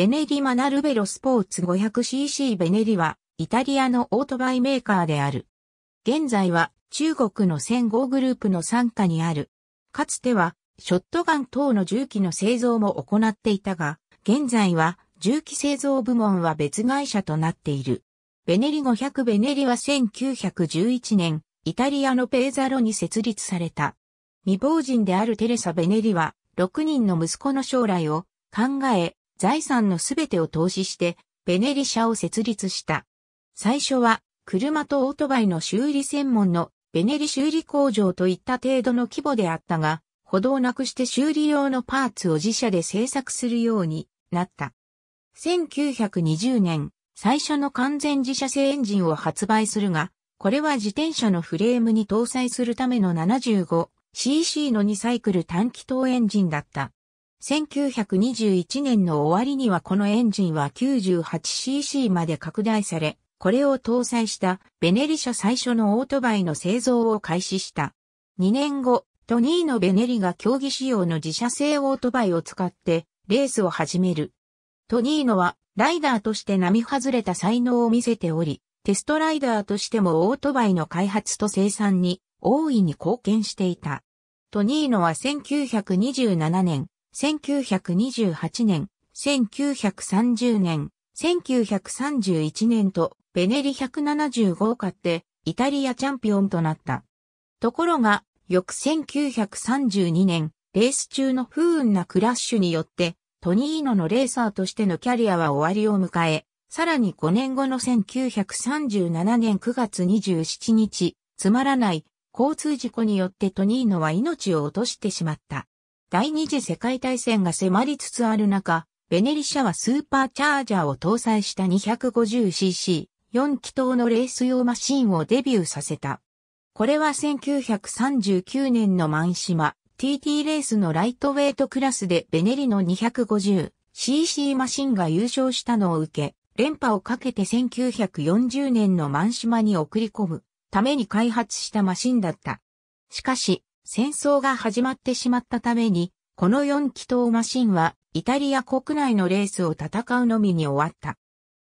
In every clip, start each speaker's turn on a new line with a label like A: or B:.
A: ベネリマナルベロスポーツ 500cc ベネリは、イタリアのオートバイメーカーである。現在は、中国の1005グループの傘下にある。かつては、ショットガン等の銃器の製造も行っていたが、現在は、銃器製造部門は別会社となっている。ベネリ500ベネリは1911年、イタリアのペーザロに設立された。未亡人であるテレサ・ベネリは、6人の息子の将来を考え、財産のすべてを投資して、ベネリ社を設立した。最初は、車とオートバイの修理専門のベネリ修理工場といった程度の規模であったが、歩道なくして修理用のパーツを自社で製作するようになった。1920年、最初の完全自社製エンジンを発売するが、これは自転車のフレームに搭載するための 75cc の2サイクル短気筒エンジンだった。1921年の終わりにはこのエンジンは 98cc まで拡大され、これを搭載したベネリ社最初のオートバイの製造を開始した。2年後、トニーノ・ベネリが競技仕様の自社製オートバイを使ってレースを始める。トニーノはライダーとして並外れた才能を見せており、テストライダーとしてもオートバイの開発と生産に大いに貢献していた。トニーノは1927年、1928年、1930年、1931年とベネリ175を買ってイタリアチャンピオンとなった。ところが、翌1932年、レース中の不運なクラッシュによって、トニーノのレーサーとしてのキャリアは終わりを迎え、さらに5年後の1937年9月27日、つまらない交通事故によってトニーノは命を落としてしまった。第二次世界大戦が迫りつつある中、ベネリ社はスーパーチャージャーを搭載した 250cc、4気筒のレース用マシンをデビューさせた。これは1939年のマンシマ、TT レースのライトウェイトクラスでベネリの 250cc マシンが優勝したのを受け、連覇をかけて1940年のマンシマに送り込むために開発したマシンだった。しかし、戦争が始まってしまったために、この4気筒マシンはイタリア国内のレースを戦うのみに終わった。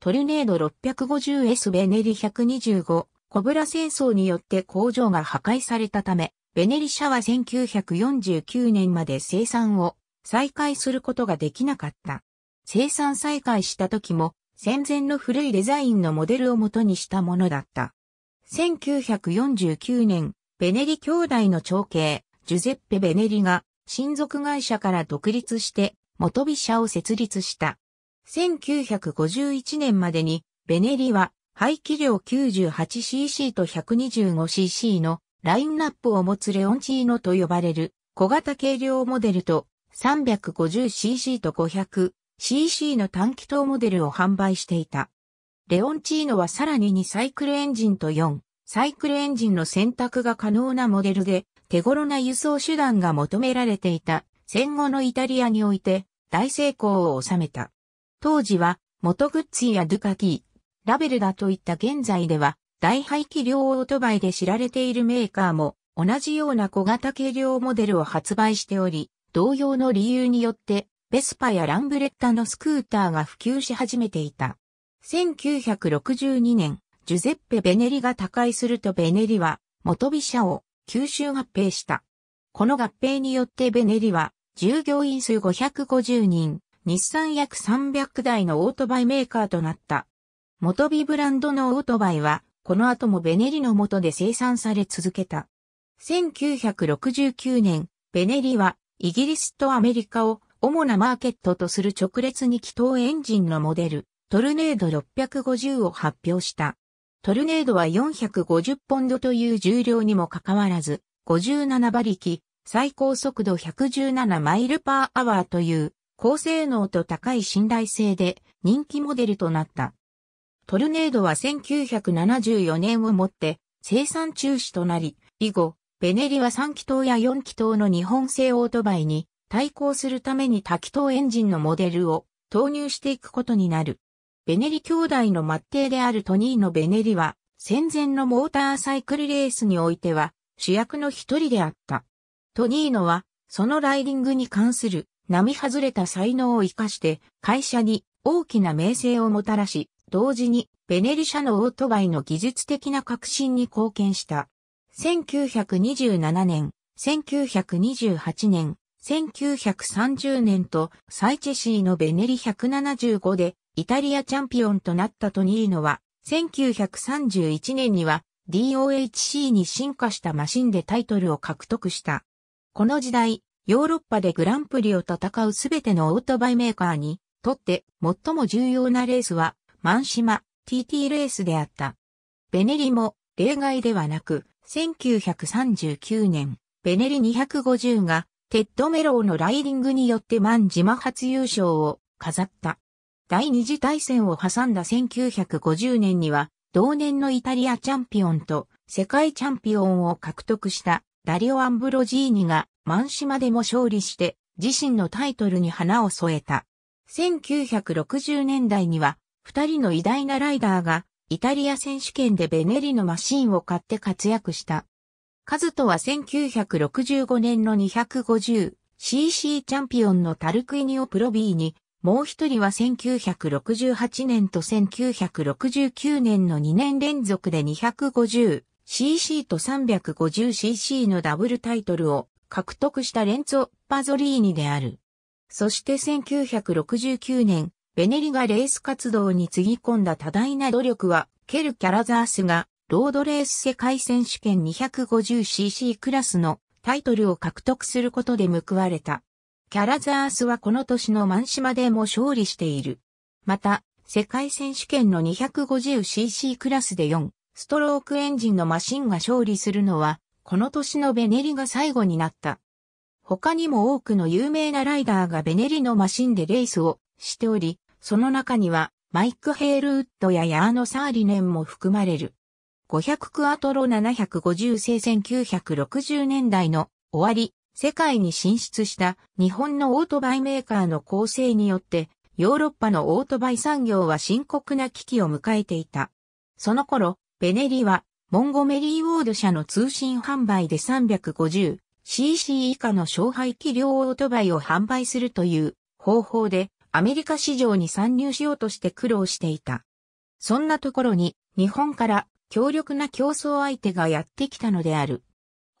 A: トルネード 650S ベネリ125コブラ戦争によって工場が破壊されたため、ベネリ社は1949年まで生産を再開することができなかった。生産再開した時も戦前の古いデザインのモデルを元にしたものだった。1949年、ベネリ兄弟の長兄、ジュゼッペ・ベネリが、親族会社から独立して、元美社を設立した。1951年までに、ベネリは、排気量 98cc と 125cc のラインナップを持つレオンチーノと呼ばれる小型軽量モデルと 350cc と 500cc の短気筒モデルを販売していた。レオンチーノはさらに2サイクルエンジンと4サイクルエンジンの選択が可能なモデルで手頃な輸送手段が求められていた戦後のイタリアにおいて大成功を収めた。当時はモトグッツィやドゥカティ、ラベルだといった現在では大排気量オートバイで知られているメーカーも同じような小型軽量モデルを発売しており、同様の理由によってベスパやランブレッタのスクーターが普及し始めていた。1962年、ジュゼッペ・ベネリが他界するとベネリは元美社を吸収合併した。この合併によってベネリは従業員数550人、日産約300台のオートバイメーカーとなった。元美ブランドのオートバイはこの後もベネリの下で生産され続けた。1969年、ベネリはイギリスとアメリカを主なマーケットとする直列に気筒エンジンのモデル、トルネード650を発表した。トルネードは450ポンドという重量にもかかわらず、57馬力、最高速度117マイルパーアワーという高性能と高い信頼性で人気モデルとなった。トルネードは1974年をもって生産中止となり、以後、ベネリは3気筒や4気筒の日本製オートバイに対抗するために多気筒エンジンのモデルを投入していくことになる。ベネリ兄弟の末弟であるトニーのベネリは、戦前のモーターサイクルレースにおいては主役の一人であった。トニーノは、そのライディングに関する並外れた才能を活かして会社に大きな名声をもたらし、同時にベネリ社のオートバイの技術的な革新に貢献した。1927年、1928年、1930年とサイチェシーのベネリ175でイタリアチャンピオンとなったトニーノは、1931年には DOHC に進化したマシンでタイトルを獲得した。この時代、ヨーロッパでグランプリを戦うすべてのオートバイメーカーにとって最も重要なレースはマン島 TT レースであった。ベネリも例外ではなく、1939年、ベネリ250がテッドメローのライディングによってマン島初優勝を飾った。第二次大戦を挟んだ1950年には、同年のイタリアチャンピオンと世界チャンピオンを獲得したダリオ・アンブロジーニがマンシマでも勝利して自身のタイトルに花を添えた。1960年代には二人の偉大なライダーがイタリア選手権でベネリのマシンを買って活躍した。カズトは1965年の 250cc チャンピオンのタルクイニオプロビーにもう一人は1968年と1969年の2年連続で 250cc と 350cc のダブルタイトルを獲得したレンツォ・パゾリーニである。そして1969年、ベネリがレース活動につぎ込んだ多大な努力は、ケル・キャラザースがロードレース世界選手権 250cc クラスのタイトルを獲得することで報われた。キャラザースはこの年のマンシマでも勝利している。また、世界選手権の 250cc クラスで4、ストロークエンジンのマシンが勝利するのは、この年のベネリが最後になった。他にも多くの有名なライダーがベネリのマシンでレースをしており、その中にはマイク・ヘールウッドやヤーノ・サーリネンも含まれる。500クアトロ750製1960年代の終わり、世界に進出した日本のオートバイメーカーの構成によって、ヨーロッパのオートバイ産業は深刻な危機を迎えていた。その頃、ベネリは、モンゴメリーウォード社の通信販売で 350cc 以下の勝敗器量オートバイを販売するという方法でアメリカ市場に参入しようとして苦労していた。そんなところに日本から強力な競争相手がやってきたのである。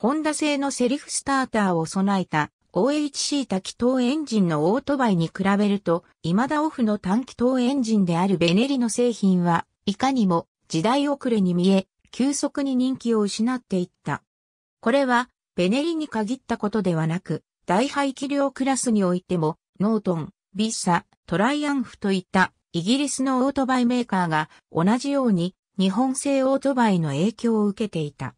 A: ホンダ製のセリフスターターを備えた OHC 多気筒エンジンのオートバイに比べると、未だオフの単気筒エンジンであるベネリの製品は、いかにも時代遅れに見え、急速に人気を失っていった。これは、ベネリに限ったことではなく、大排気量クラスにおいても、ノートン、ビッサ、トライアンフといったイギリスのオートバイメーカーが同じように日本製オートバイの影響を受けていた。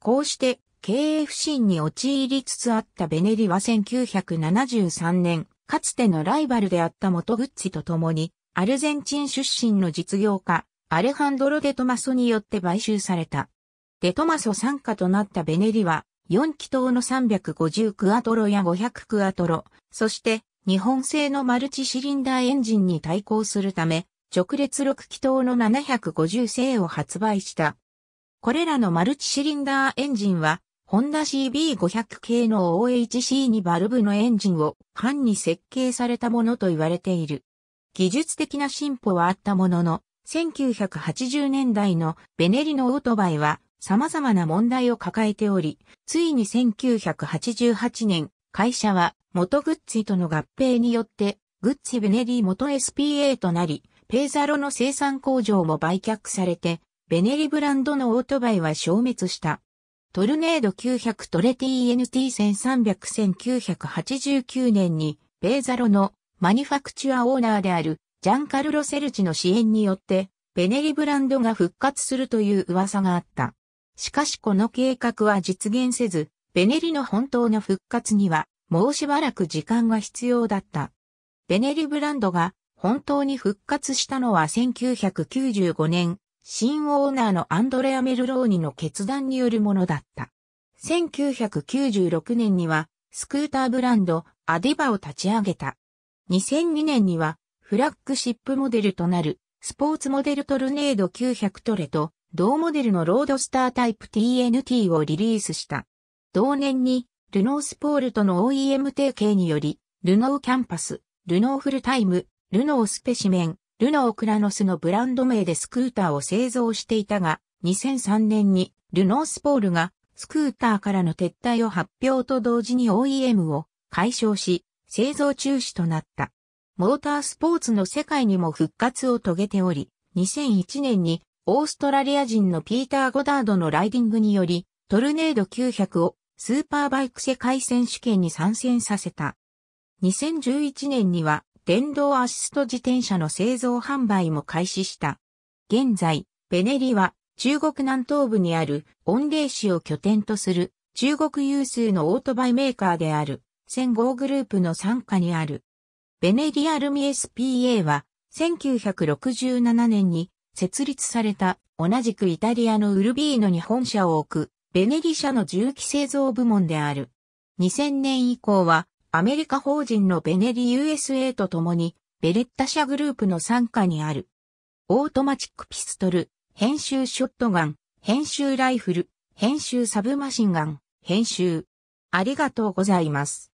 A: こうして経営不振に陥りつつあったベネリは1973年、かつてのライバルであった元グッチと共に、アルゼンチン出身の実業家、アレハンドロ・デトマソによって買収された。デトマソ参加となったベネリは、4気筒の350クアトロや500クアトロ、そして日本製のマルチシリンダーエンジンに対抗するため、直列6気筒の750製を発売した。これらのマルチシリンダーエンジンは、ホンダ CB500 系の OHC にバルブのエンジンを半に設計されたものと言われている。技術的な進歩はあったものの、1980年代のベネリのオートバイは様々な問題を抱えており、ついに1988年、会社は元グッチとの合併によって、グッチベネリ元 SPA となり、ペーザロの生産工場も売却されて、ベネリブランドのオートバイは消滅した。トルネード900トレ TNT1300 1989年に、ベーザロのマニファクチュアオーナーであるジャンカルロ・セルチの支援によって、ベネリブランドが復活するという噂があった。しかしこの計画は実現せず、ベネリの本当の復活には、もうしばらく時間が必要だった。ベネリブランドが本当に復活したのは1995年、新オーナーのアンドレア・メルローニの決断によるものだった。1996年には、スクーターブランド、アディバを立ち上げた。2002年には、フラッグシップモデルとなる、スポーツモデルトルネード900トレと、同モデルのロードスタータイプ TNT をリリースした。同年に、ルノースポールとの OEM 提携により、ルノーキャンパス、ルノーフルタイム、ルノースペシメン、ルノークラノスのブランド名でスクーターを製造していたが、2003年にルノースポールがスクーターからの撤退を発表と同時に OEM を解消し、製造中止となった。モータースポーツの世界にも復活を遂げており、2001年にオーストラリア人のピーター・ゴダードのライディングにより、トルネード900をスーパーバイク世界選手権に参戦させた。2011年には電動アシスト自転車の製造販売も開始した。現在、ベネリは中国南東部にある温冷市を拠点とする中国有数のオートバイメーカーである1005グループの傘下にある。ベネリアルミ SPA は1967年に設立された同じくイタリアのウルビーノに本社を置くベネリ社の銃器製造部門である。2000年以降はアメリカ法人のベネリ USA と共にベレッタ社グループの傘下にある。オートマチックピストル、編集ショットガン、編集ライフル、編集サブマシンガン、編集。ありがとうございます。